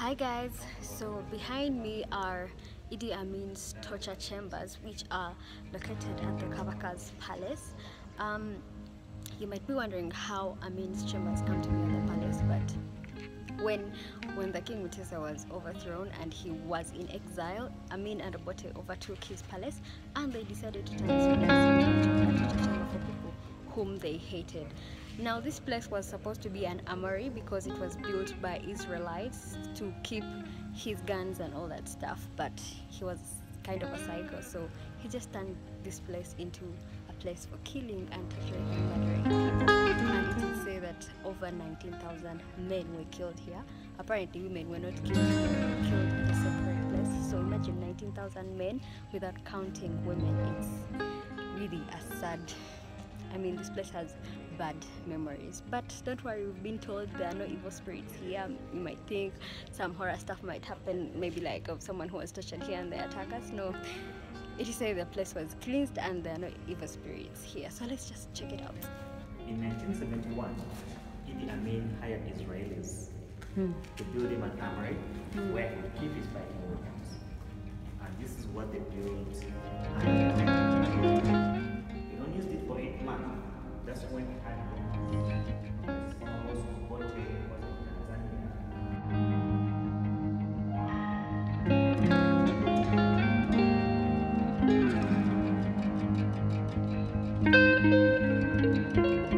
Hi guys, so behind me are Idi Amin's torture chambers which are located at the Kabaka's Palace. Um, you might be wondering how Amin's chambers come to be at the palace, but when when the king Mutesa was overthrown and he was in exile, Amin and Obote overtook his palace and they decided to turn this place into a torture chamber for people whom they hated. Now, this place was supposed to be an armory because it was built by Israelites to keep his guns and all that stuff, but he was kind of a psycho, so he just turned this place into a place for killing and torturing and murdering people. And it is said that over 19,000 men were killed here. Apparently, women were not killed, were killed at a separate place. So imagine 19,000 men without counting women. It's really a sad I mean, this place has bad memories. But don't worry, we've been told there are no evil spirits here. You might think some horror stuff might happen, maybe like of someone who was tortured here and they attack us. No, it is said the place was cleansed and there are no evil spirits here. So let's just check it out. In 1971, Idi Amin hired Israelis hmm. to build him an armory hmm. where he would keep his fighting weapons. And this is what they built.